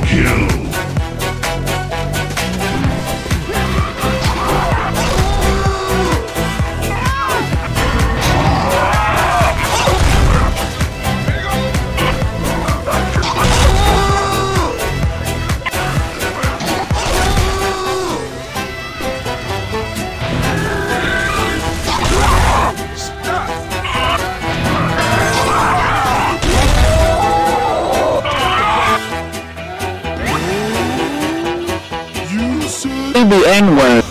Kill. The N-word. Oh,